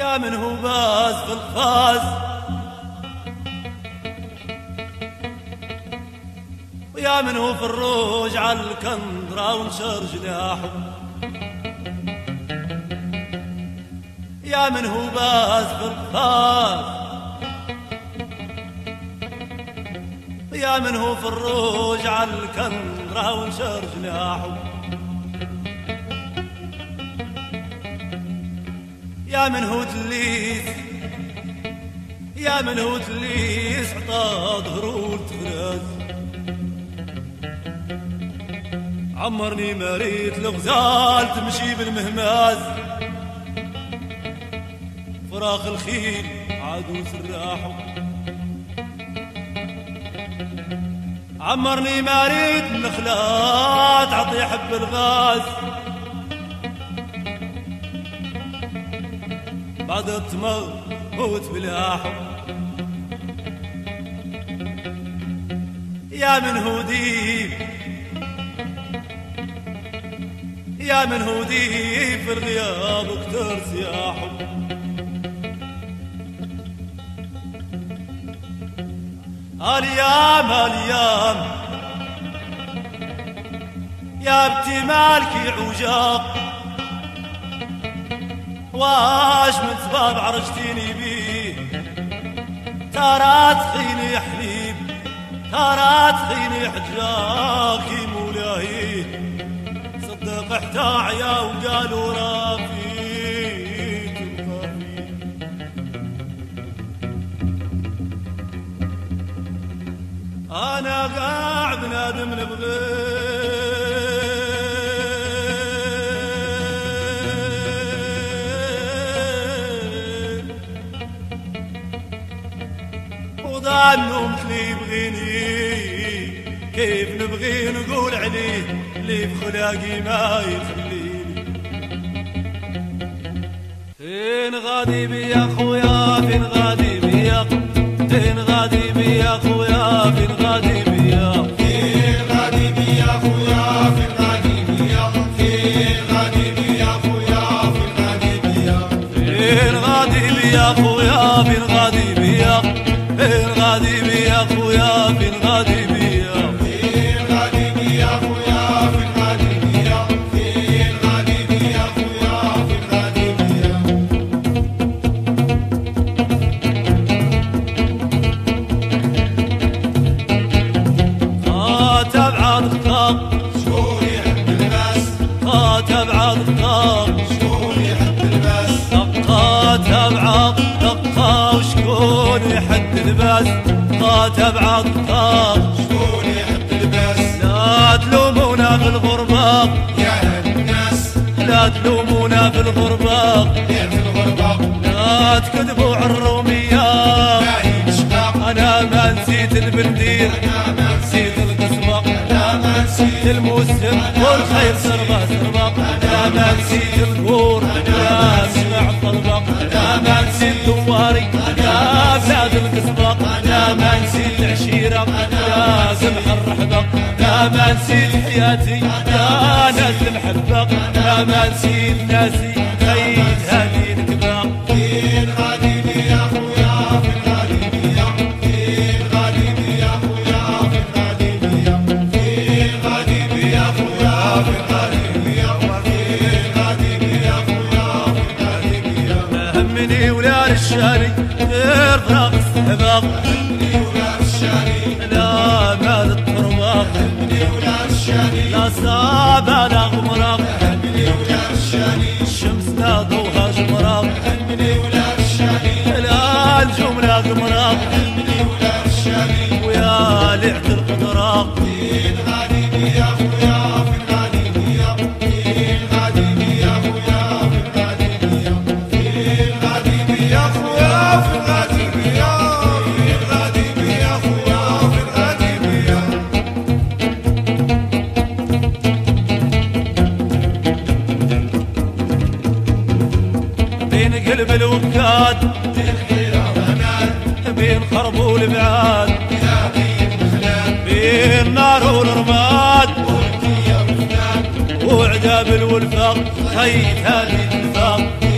يا من هو باز في الفاز. ويا من هو في الروج على الكندرة ونشر جناحه. يا من هو باز في الفاز. يا من هو في الروج على الكندرة ونشر جناحه. يا من هو تليس يا من هو تليس عطا ظهرو التغراز عمرني مريت الغزال تمشي بالمهماز. فراخ الخيل عادو سراحه عمرني مريت النخلات عطي حب الغاز. بعد تموت بلا حب يا من هودي يا من هودي في الغياب وكتر يا اليام اليام يا ابتي مالك عجاق واش من سباب عرجتيني بيه ترى تخيني حليب ترى تخيني حجاكي مولاي. صدق حتى عيا وقالوا رافي أنا قاعد نادم نبغي وضعنه مثل يبغيني كيف نبغي نقول عليه اللي بخلاقي ما يخليني. فين غادي بيا خويا؟ فين غادي الغادي يا خويا في الغادي تبعض دقا شكون يحب لا تلومونا في الغربة يا الناس لا تلومونا في الغربة يا في الغربة لا تكذبوا على الرومية. أنا ما نسيت البندير. أنا ما نسيت القصبة أنا ما نسيت. الموسم والخير سربة سربة. أنا ما نسيت الكور سمح الرحبق لا ما نسيل حياتي لا ناس الحبق لا ما نسيل ناسي خير هذه الكبار في الغالب يا خويا في الغالب يا في يا خويا في الغالب يا يا خويا يا خويا ما همني ولا رشاني غير ضغط استحباب همني ولا رشاني. لا ما نصاب على غمرك حملي ولا رشاني الشمس لا ضوها جمرك حملي ولا لا الجملة ولا رشاني ويا لعت القدرة الهرب والبعاد بين النار والرماد. وعذاب الوفاق خيت هذه النفاق.